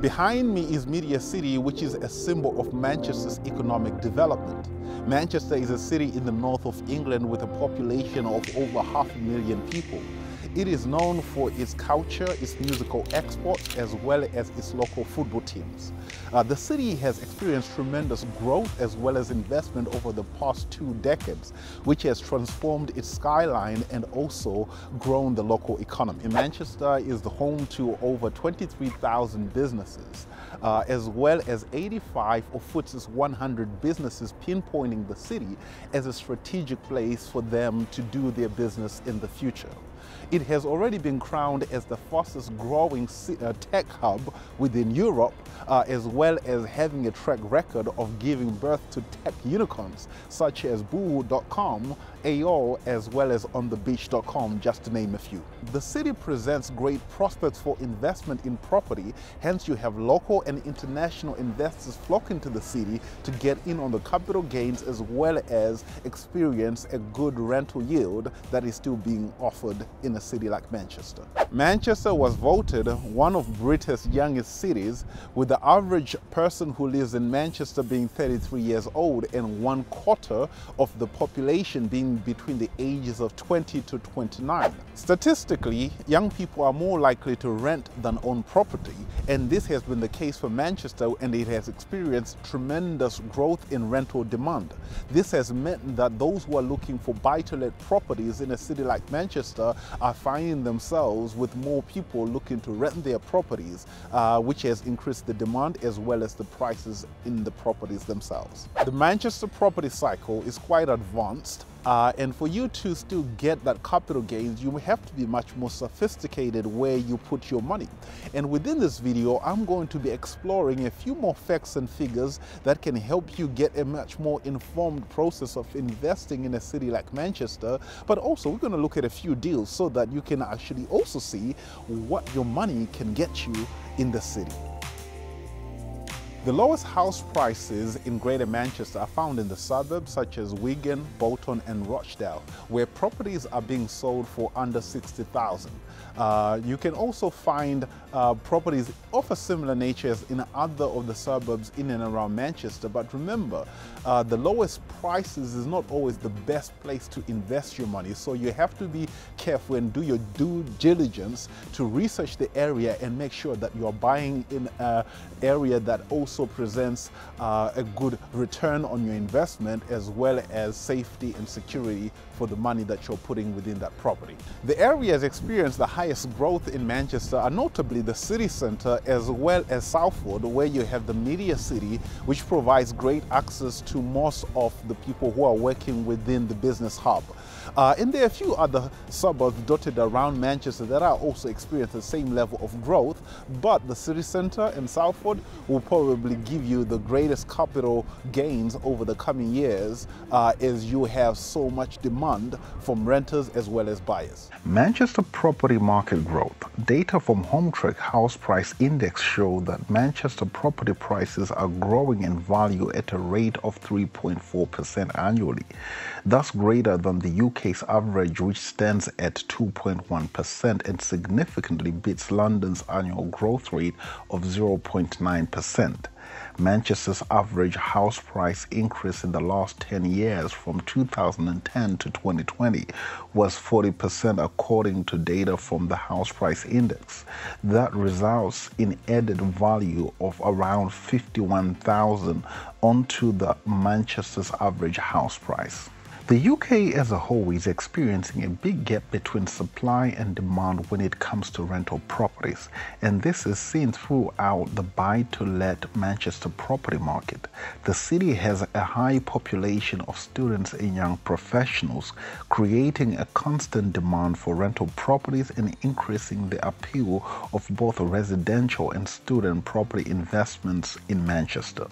Behind me is Media City, which is a symbol of Manchester's economic development. Manchester is a city in the north of England with a population of over half a million people. It is known for its culture, its musical exports, as well as its local football teams. Uh, the city has experienced tremendous growth as well as investment over the past two decades, which has transformed its skyline and also grown the local economy. Manchester is the home to over 23,000 businesses, uh, as well as 85 of FTSE's 100 businesses pinpointing the city as a strategic place for them to do their business in the future. It has already been crowned as the fastest growing uh, tech hub within Europe, uh, as well as having a track record of giving birth to tech unicorns such as Boo.com, AO, as well as OnTheBeach.com, just to name a few. The city presents great prospects for investment in property, hence you have local and international investors flocking to the city to get in on the capital gains as well as experience a good rental yield that is still being offered in a city like Manchester. Manchester was voted one of Britain's youngest cities, with the average person who lives in Manchester being 33 years old and one quarter of the population being between the ages of 20 to 29. Statistically, young people are more likely to rent than own property, and this has been the case for Manchester and it has experienced tremendous growth in rental demand. This has meant that those who are looking for buy-to-let properties in a city like Manchester are finding themselves with more people looking to rent their properties, uh, which has increased the demand as well as the prices in the properties themselves. The Manchester property cycle is quite advanced uh, and for you to still get that capital gains, you have to be much more sophisticated where you put your money. And within this video, I'm going to be exploring a few more facts and figures that can help you get a much more informed process of investing in a city like Manchester. But also, we're going to look at a few deals so that you can actually also see what your money can get you in the city. The lowest house prices in Greater Manchester are found in the suburbs such as Wigan, Bolton and Rochdale, where properties are being sold for under 60,000. Uh, you can also find uh, properties of a similar nature as in other of the suburbs in and around Manchester. But remember, uh, the lowest prices is not always the best place to invest your money. So you have to be careful and do your due diligence to research the area and make sure that you're buying in an area that also presents uh, a good return on your investment as well as safety and security for the money that you're putting within that property. The area has experienced the highest growth in Manchester are notably the city centre as well as Salford where you have the media city which provides great access to most of the people who are working within the business hub. Uh, and there are a few other suburbs dotted around Manchester that are also experiencing the same level of growth, but the city centre and Salford will probably give you the greatest capital gains over the coming years uh, as you have so much demand from renters as well as buyers. Manchester property market growth. Data from Hometrack House Price Index show that Manchester property prices are growing in value at a rate of 3.4% annually, thus greater than the UK's average, which stands at 2.1% and significantly beats London's annual growth rate of 0.9%. Manchester's average house price increase in the last 10 years from 2010 to 2020 was 40% according to data from the house price index. That results in added value of around 51,000 onto the Manchester's average house price. The UK as a whole is experiencing a big gap between supply and demand when it comes to rental properties, and this is seen throughout the buy to let Manchester property market. The city has a high population of students and young professionals, creating a constant demand for rental properties and increasing the appeal of both residential and student property investments in Manchester.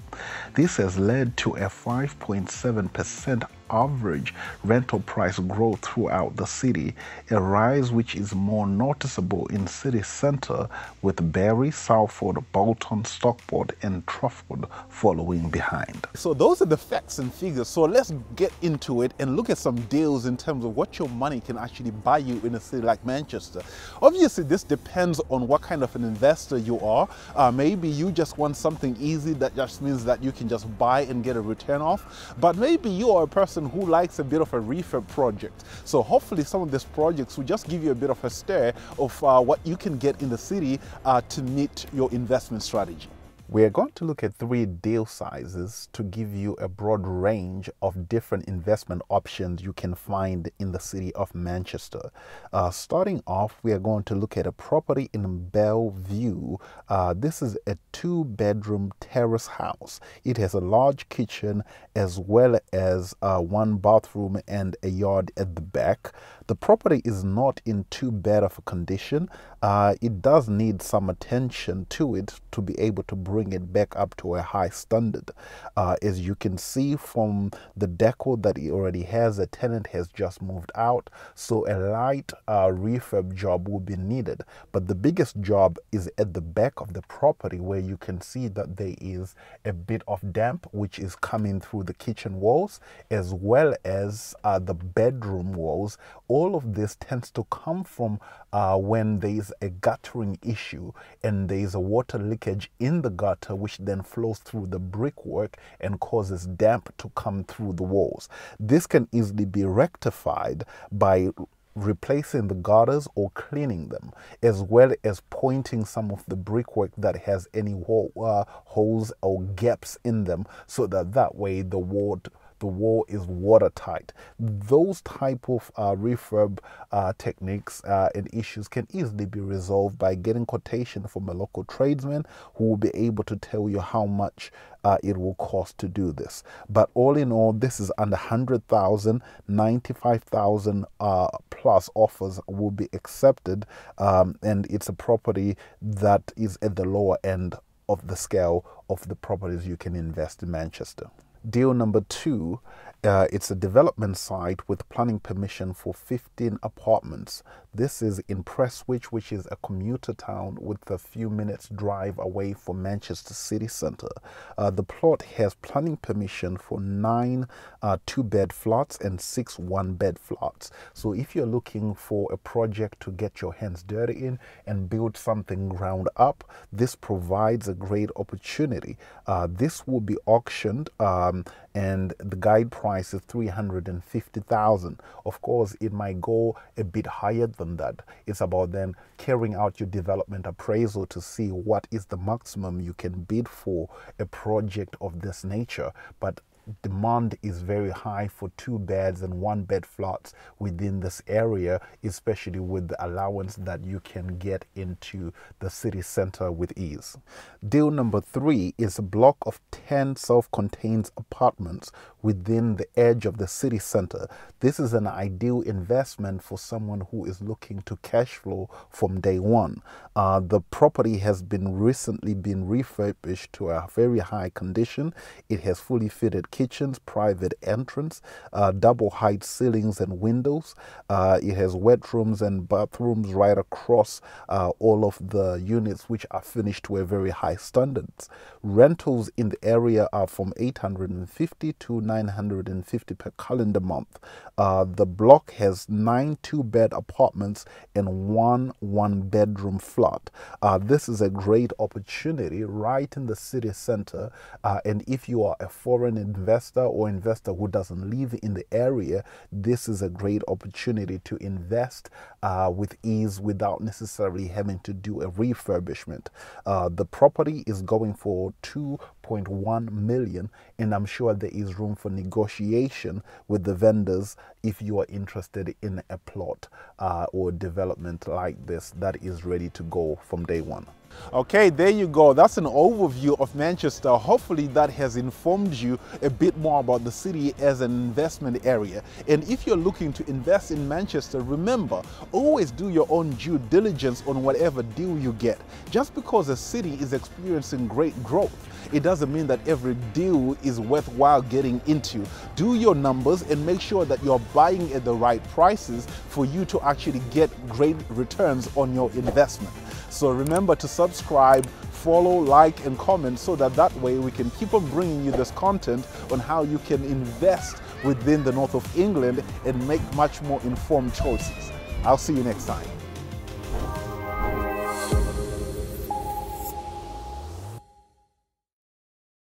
This has led to a 5.7% average rental price growth throughout the city, a rise which is more noticeable in city center with Bury, Salford, Bolton, Stockport and Trafford following behind. So those are the facts and figures. So let's get into it and look at some deals in terms of what your money can actually buy you in a city like Manchester. Obviously, this depends on what kind of an investor you are. Uh, maybe you just want something easy that just means that you can just buy and get a return off. But maybe you are a person who likes a bit of a refurb project. So hopefully some of these projects will just give you a bit of a stare of uh, what you can get in the city uh, to meet your investment strategy. We are going to look at three deal sizes to give you a broad range of different investment options you can find in the city of Manchester. Uh, starting off, we are going to look at a property in Belle Vue. Uh, this is a two bedroom terrace house. It has a large kitchen as well as uh, one bathroom and a yard at the back. The property is not in too bad of a condition. Uh, it does need some attention to it to be able to bring it back up to a high standard. Uh, as you can see from the deco that it already has, a tenant has just moved out, so a light uh, refurb job will be needed. But the biggest job is at the back of the property where you can see that there is a bit of damp which is coming through the kitchen walls as well as uh, the bedroom walls all of this tends to come from uh, when there is a guttering issue and there is a water leakage in the gutter, which then flows through the brickwork and causes damp to come through the walls. This can easily be rectified by replacing the gutters or cleaning them, as well as pointing some of the brickwork that has any uh, holes or gaps in them, so that that way the water the wall is watertight. Those type of uh, refurb uh, techniques uh, and issues can easily be resolved by getting quotation from a local tradesman who will be able to tell you how much uh, it will cost to do this. But all in all, this is under 100,000, 95,000 uh, plus offers will be accepted. Um, and it's a property that is at the lower end of the scale of the properties you can invest in Manchester. Deal number two, uh, it's a development site with planning permission for 15 apartments. This is in Prestwich, which is a commuter town with a few minutes drive away from Manchester city centre. Uh, the plot has planning permission for nine uh, two-bed flats and six one-bed flats. So if you're looking for a project to get your hands dirty in and build something ground up, this provides a great opportunity. Uh, this will be auctioned um, and the guide price is 350,000. Of course, it might go a bit higher than that. It's about then carrying out your development appraisal to see what is the maximum you can bid for a project of this nature. But demand is very high for two beds and one bed flats within this area, especially with the allowance that you can get into the city center with ease. Deal number three is a block of 10 self contained apartments within the edge of the city center. This is an ideal investment for someone who is looking to cash flow from day one. Uh, the property has been recently been refurbished to a very high condition. It has fully fitted kitchens, private entrance, uh, double height ceilings and windows. Uh, it has wet rooms and bathrooms right across uh, all of the units, which are finished to a very high standards. Rentals in the area are from 850 to 950 per calendar month. Uh, the block has nine two bed apartments and one one bedroom flat. Uh, this is a great opportunity right in the city center. Uh, and if you are a foreign investor or investor who doesn't live in the area, this is a great opportunity to invest uh, with ease without necessarily having to do a refurbishment. Uh, the property is going for 2.1 million, and I'm sure there is room for negotiation with the vendors if you are interested in a plot uh, or development like this that is ready to go from day one. Okay, there you go. That's an overview of Manchester. Hopefully that has informed you a bit more about the city as an investment area. And if you're looking to invest in Manchester, remember, always do your own due diligence on whatever deal you get. Just because a city is experiencing great growth, it doesn't mean that every deal is worthwhile getting into. Do your numbers and make sure that you're buying at the right prices for you to actually get great returns on your investment. So remember to subscribe, follow, like, and comment so that that way we can keep on bringing you this content on how you can invest within the north of England and make much more informed choices. I'll see you next time.